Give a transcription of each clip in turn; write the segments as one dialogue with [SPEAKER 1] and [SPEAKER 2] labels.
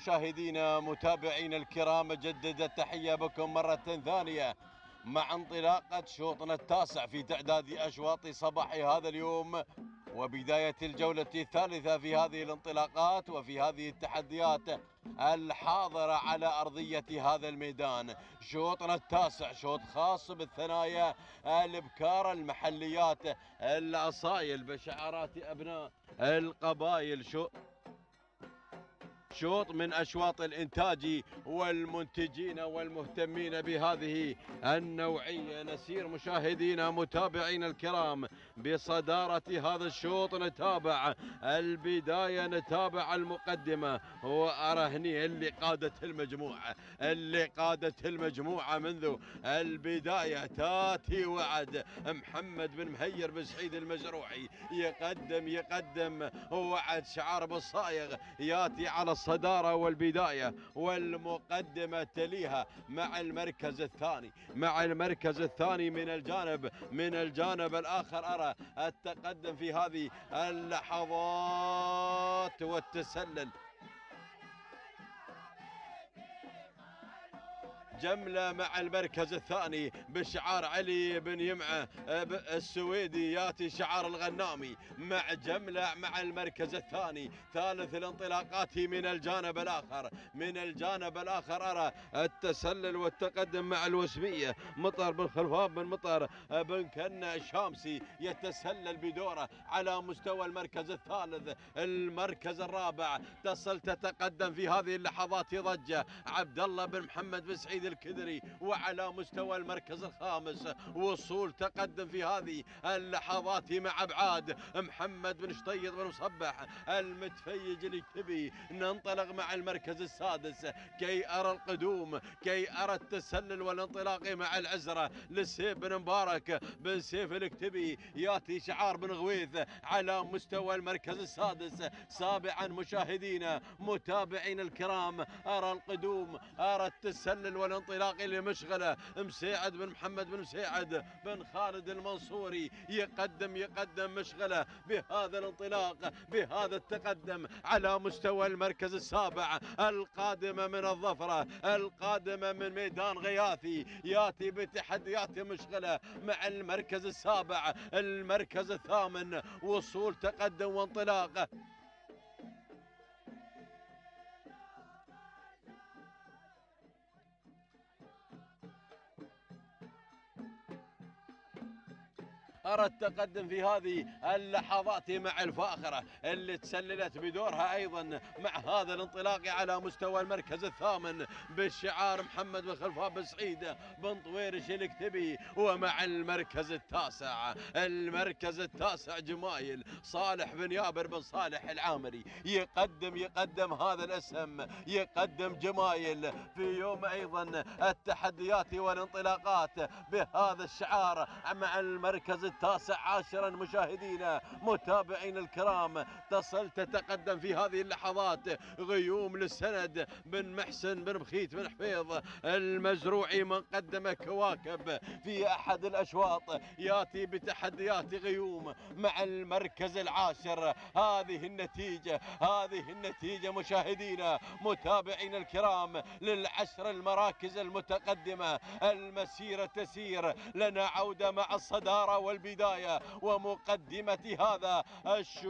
[SPEAKER 1] مشاهدينا متابعينا الكرام أجدد التحية بكم مرة ثانية مع انطلاقة شوطنا التاسع في تعداد أشواط صباح هذا اليوم وبداية الجولة الثالثة في هذه الانطلاقات وفي هذه التحديات الحاضرة على أرضية هذا الميدان. شوطنا التاسع شوط خاص بالثنايا الإبكار المحليات الأصايل بشعارات أبناء القبائل. شو شوط من أشواط الإنتاج والمنتجين والمهتمين بهذه النوعية. نسير مشاهدينا متابعينا الكرام بصدارة هذا الشوط نتابع البداية نتابع المقدمة. وأرى هني اللي قادت المجموعة اللي قادت المجموعة منذ البداية. تاتي وعد محمد بن مهير بن سعيد المزروعي. يقدم يقدم وعد شعار بالصايغ ياتي على الصدارة والبداية والمقدمة تليها مع المركز الثاني مع المركز الثاني من الجانب من الجانب الآخر. أرى التقدم في هذه اللحظات والتسلل. جملة مع المركز الثاني بشعار علي بن يمعة السويدي ياتي شعار الغنامي. مع جملة مع المركز الثاني ثالث الانطلاقات من الجانب الآخر. من الجانب الآخر أرى التسلل والتقدم مع الوسمية. مطر بن خلفان بن مطر بن كنا الشامسي يتسلل بدوره على مستوى المركز الثالث. المركز الرابع تصل تتقدم في هذه اللحظات ضجة. عبد الله بن محمد بن سعيد الكدري وعلى مستوى المركز الخامس وصول تقدم في هذه اللحظات مع أبعاد. محمد بن شطيط بن مصبح المتفيج اللي تبي ننطلق مع المركز السادس. كي أرى القدوم كي أرى التسلل والانطلاق مع العزرة. لسيف بن مبارك بن سيف الكتبي. ياتي شعار بن غويث على مستوى المركز السادس. سابعا مشاهدينا متابعين الكرام. أرى القدوم أرى التسلل والانطلاق الانطلاق اللي مشغله مسيعد بن محمد بن مسيعد بن خالد المنصوري. يقدم يقدم مشغلة بهذا الانطلاق بهذا التقدم على مستوى المركز السابع. القادمة من الظفرة القادمة من ميدان غياثي. ياتي بتحديات مشغلة مع المركز السابع. المركز الثامن وصول تقدم وانطلاق. أرى التقدم في هذه اللحظات مع الفاخرة اللي تسللت بدورها أيضا مع هذا الانطلاق على مستوى المركز الثامن بالشعار محمد بن خلفان بن سعيد بن طويرش الكتبي ومع المركز التاسع. المركز التاسع جمايل صالح بن يابر بن صالح العامري. يقدم يقدم هذا الاسم. يقدم جمايل. في يوم أيضا التحديات والانطلاقات بهذا الشعار مع المركز التاسع عاشرا مشاهدينا متابعين الكرام. تصل تتقدم في هذه اللحظات غيوم للسند بن محسن بن بخيت بن حفيظ المزروعي من قدم كواكب في أحد الأشواط. ياتي بتحديات غيوم مع المركز العاشر. هذه النتيجة هذه النتيجة مشاهدينا متابعين الكرام للعشر المراكز المتقدمة. المسيرة تسير لنا عودة مع الصدارة وال البداية ومقدمة هذا الشوط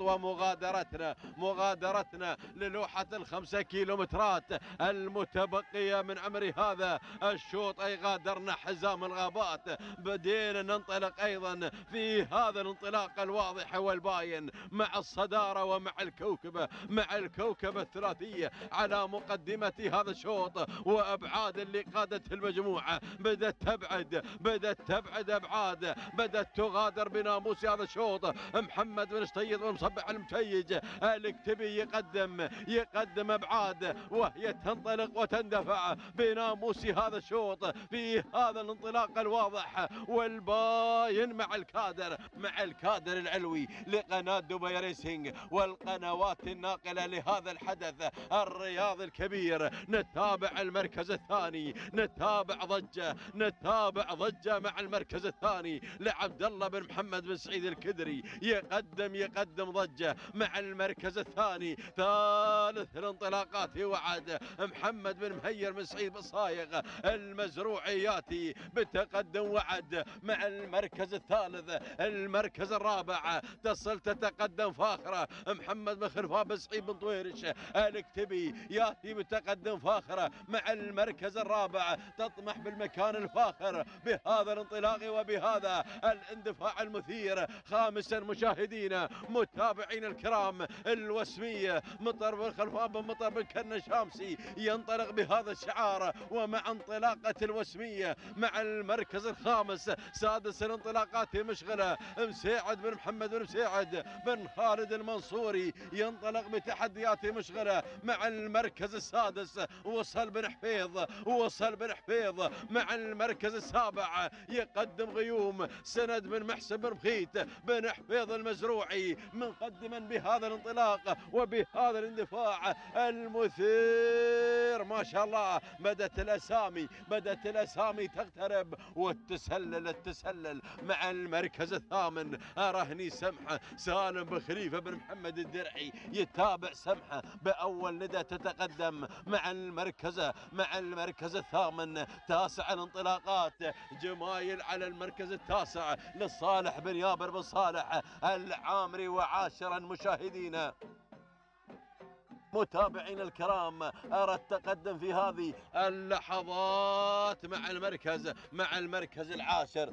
[SPEAKER 1] ومغادرتنا مغادرتنا للوحة الخمسة كيلومترات المتبقية من عمر هذا الشوط. أي غادرنا حزام الغابات. بدينا ننطلق أيضا في هذا الانطلاق الواضح والباين مع الصدارة ومع الكوكبة مع الكوكبة الثلاثية على مقدمة هذا الشوط. وأبعاد اللي قادت المجموعة. بدأت تبعد بدأت تبعد أبعاد. بدأت تغادر بناموس هذا الشوط. محمد بن شطيط بن مصبح المتيج. الكتبي يقدم يقدم أبعاد. وهي تنطلق وتندفع بناموس هذا الشوط. في هذا الانطلاق الواضح. والباين مع الكادر مع الكادر العلوي لقناة دبي Racing والقنوات الناقلة لهذا الحدث. الرياضي الكبير. نتابع المركز الثاني. نتابع ضجة. نتابع ضجة مع المركز الثاني لعبد الله بن محمد بن سعيد الكدري. يقدم يقدم ضجة مع المركز الثاني. ثالث الانطلاقات في وعد. محمد بن مهير بن سعيد بن صايغ المزروعي ياتي بتقدم وعد مع المركز الثالث. المركز الرابع تصل تتقدم فاخره محمد بن خلفان بن سعيد بن طويرش الاكتبي ياتي بتقدم فاخره مع المركز الرابع. تطمح بالمكان الفاخر بهذا الانطلاق. وبهذا الاندفاع المثير. خامسا مشاهدينا متابعين الكرام الوسميه مطر بن خلفان بن مطر بن كن شامسي ينطلق بهذا الشعار. ومع انطلاقة الوسميه مع المركز الخامس سادس الانطلاقات مشغله مسيعد بن محمد بن مسيعد بن خالد المنصوري ينطلق بتحديات مشغله مع المركز السادس. وصل بن حفيظ وصل بن حفيظ مع المركز السابع يقدم غيوم سند بن محسن بن بخيت بن حفيظ المزروعي مقدما بهذا الانطلاق وبهذا الاندفاع المثير. ما شاء الله بدت الأسامي بدت الأسامي تقترب والتسلل التسلل مع المركز الثامن. رهني سمحه سالم بن خليفة بن محمد الدرعي يتابع سمحه بأول ندى تتقدم مع المركز مع المركز الثامن. تاسع الانطلاقات جمايل على المركز التاسع لصالح بن يابر بن صالح العامري وعاشرا مشاهدينا متابعين الكرام أرى التقدم في هذه اللحظات مع المركز مع المركز العاشر.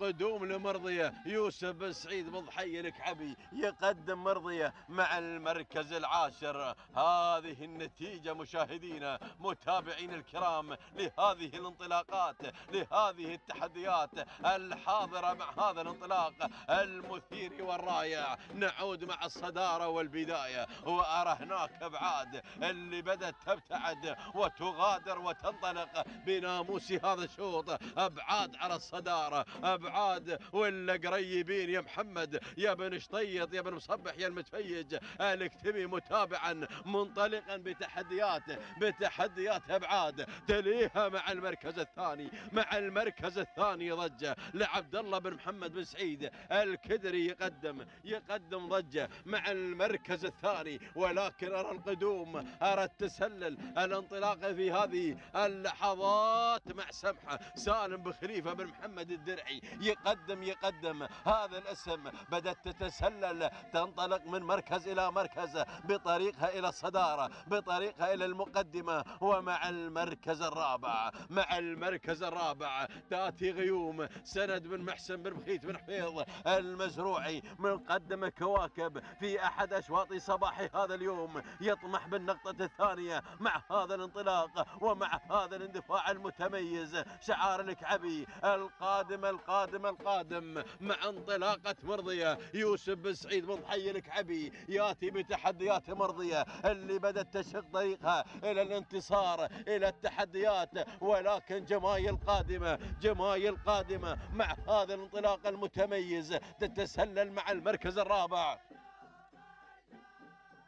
[SPEAKER 1] قدوم لمرضية يوسف سعيد بن ضحي الكعبي يقدم مرضية مع المركز العاشر. هذه النتيجة مشاهدينا متابعين الكرام لهذه الانطلاقات لهذه التحديات الحاضرة مع هذا الانطلاق المثير والرائع. نعود مع الصدارة والبداية. وأرى هناك أبعاد اللي بدأت تبتعد وتغادر وتنطلق بناموس هذا الشوط. أبعاد على الصدارة. الابعاد ولا قريبين يا محمد يا بن شطيط يا بن مصبح يا المتفيج الاكتبي متابعا منطلقا بتحديات بتحديات ابعاد تليها مع المركز الثاني مع المركز الثاني ضجة. لعبد الله بن محمد بن سعيد الكدري يقدم يقدم ضجة مع المركز الثاني. ولكن أرى القدوم أرى التسلل الانطلاق في هذه اللحظات مع سمحة. سالم بخليفة بن محمد الدرعي يقدم يقدم. هذا الاسم بدأت تتسلل تنطلق من مركز إلى مركز بطريقها إلى الصدارة بطريقها إلى المقدمة ومع المركز الرابع مع المركز الرابع. تأتي غيوم سند بن محسن بن بخيت بن حفيظ المزروعي مقدمة كواكب في أحد أشواط صباح هذا اليوم يطمح بالنقطة الثانية. مع هذا الانطلاق ومع هذا الاندفاع المتميز شعار الكعبي القادم القادم القادم القادم مع انطلاقة مرضية. يوسف بن سعيد بن ضحي الكعبي. ياتي بتحديات مرضية. اللي بدأت تشق طريقها إلى الانتصار إلى التحديات. ولكن جمايل قادمة جمايل قادمة مع هذا الانطلاق المتميز تتسلل مع المركز الرابع.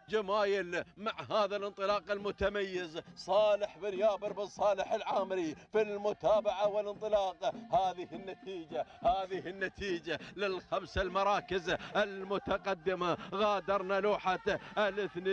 [SPEAKER 1] جمايل مع هذا الانطلاق المتميز صالح بن يابر بن صالح العامري في المتابعة والانطلاق. هذه النتيجة هذه النتيجة للخمس المراكز المتقدمة. غادرنا لوحة الاثنين.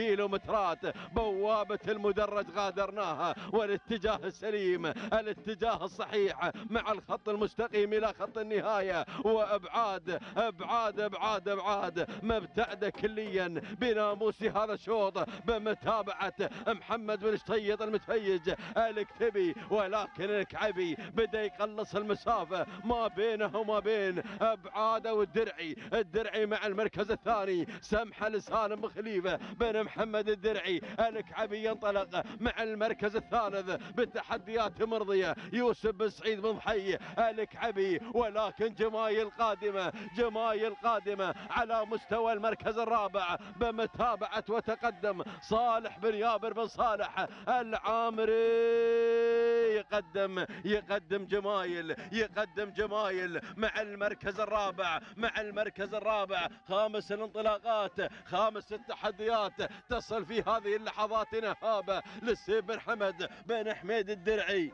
[SPEAKER 1] كيلومترات بوابة المدرج غادرناها والاتجاه السليم الاتجاه الصحيح مع الخط المستقيم إلى خط النهاية. وأبعاد أبعاد أبعاد أبعاد. مبتعدة كليا بناموس هذا الشوط بمتابعة محمد بن شطيط المتفيج الكتبي ولكن الكعبي بدا يقلص المسافة. ما بينه وما بين أبعاد والدرعي. الدرعي مع المركز الثاني. سمحة لسالم خليفة بن محمد الدرعي الكعبي ينطلق مع المركز الثالث بالتحديات مرضية يوسف بن سعيد بن ضحي. الكعبي ولكن جمايل قادمة جمايل قادمة على مستوى المركز الرابع بمتابعة وتقدم صالح بن يابر بن صالح. العامري يقدم يقدم جمايل يقدم جمايل مع المركز الرابع مع المركز الرابع. خامس الانطلاقات خامس التحديات تصل في هذه اللحظات نهابة للسيب بن حمد بن حميد الدرعي.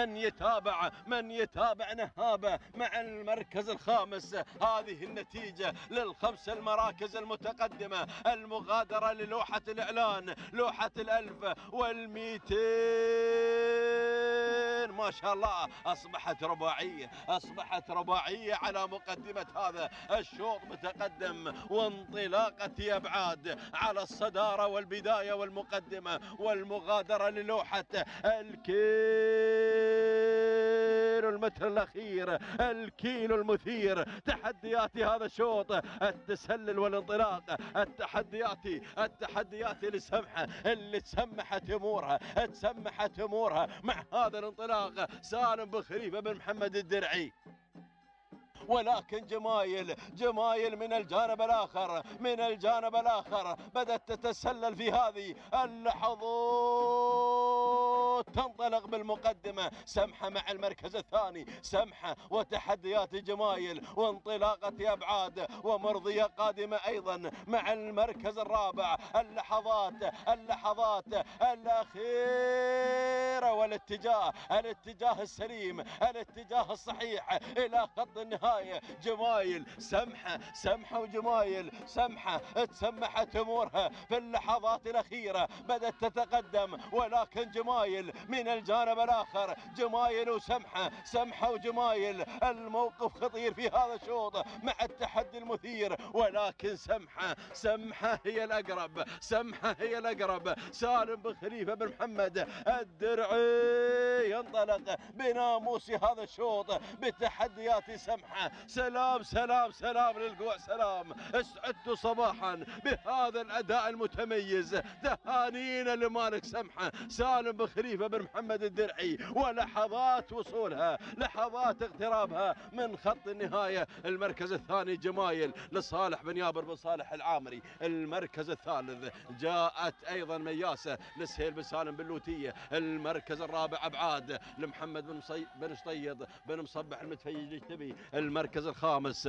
[SPEAKER 1] من يتابع من يتابع نهابه مع المركز الخامس؟ هذه النتيجة للخمس المراكز المتقدمة. المغادرة للوحة الإعلان لوحة الألف والمئتين. ما شاء الله أصبحت رباعية أصبحت رباعية على مقدمة هذا الشوط متقدم وانطلاقة أبعاد على الصدارة والبداية والمقدمة والمغادرة للوحة الكيلو المتر الأخير الكيلو المثير. تحديات هذا الشوط. التسلل والانطلاق. التحديات التحديات اللي سمحة اللي تسمحت أمورها تسمحت أمورها مع هذا الانطلاق سالم بن خليفة بن محمد الدرعي. ولكن جمايل جمايل من الجانب الآخر من الجانب الآخر بدأت تتسلل في هذه اللحظات. تنطلق بالمقدمة سمحة مع المركز الثاني سمحة وتحديات جمايل وانطلاقة أبعاد ومرضية قادمة أيضا مع المركز الرابع. اللحظات اللحظات الأخيرة والاتجاه الاتجاه السليم الاتجاه الصحيح إلى خط النهاية. جمايل سمحة سمحة وجمايل سمحة تسمحت أمورها في اللحظات الأخيرة بدأت تتقدم ولكن جمايل من الجانب الآخر جمايل وسمحة سمحة وجمايل. الموقف خطير في هذا الشوط مع التحدي المثير ولكن سمحة سمحة هي الأقرب سمحة هي الأقرب. سالم بن خليفة بن محمد الدرعي ينطلق بناموس هذا الشوط بتحديات سلام سلام سلام للقوع سلام. اسعدت صباحا بهذا الأداء المتميز. تهانينا لمالك سمحة سالم بن خليفة بن محمد الدرعي ولحظات وصولها لحظات اقترابها من خط النهاية. المركز الثاني جمايل لصالح بن يابر بن صالح العامري. المركز الثالث جاءت أيضا مياسة لسهيل بن سالم بن لوتية. المركز الرابع أبعاد لمحمد بن. بن شطيط بن مصبح المتفيج الاجتبي المركز الخامس.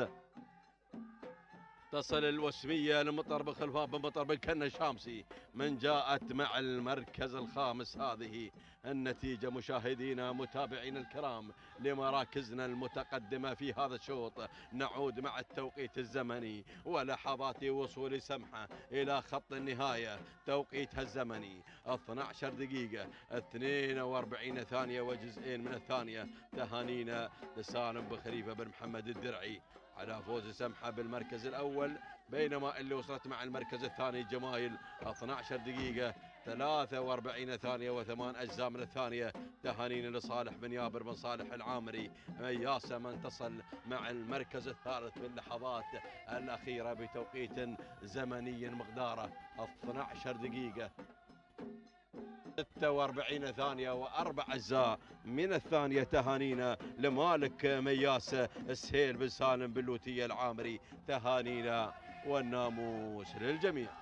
[SPEAKER 1] تصل الوسمية لمطر بن خلفان بن مطر بن كنة الشامسي. من جاءت مع المركز الخامس هذه النتيجة مشاهدينا متابعينا الكرام لمراكزنا المتقدمة في هذا الشوط. نعود مع التوقيت الزمني ولحظات وصول سمحة إلى خط النهاية. توقيتها الزمني. 12 دقيقة. 42 ثانية وجزئين من الثانية. تهانينا لسالم بن خليفة بن محمد الدرعي. على فوز سمحة بالمركز الأول بينما اللي وصلت مع المركز الثاني جمايل 12 دقيقة 43 ثانية وثمان أجزاء من الثانية. تهانينا لصالح بن يابر بن صالح العامري مياسة من تصل مع المركز الثالث في اللحظات الأخيرة بتوقيت زمني مقداره 12 دقيقة. 46 ثانية وأربع أجزاء من الثانية تهانينا لمالك مياسة السهيل بن سالم بن لوتية العامري تهانينا والناموس للجميع.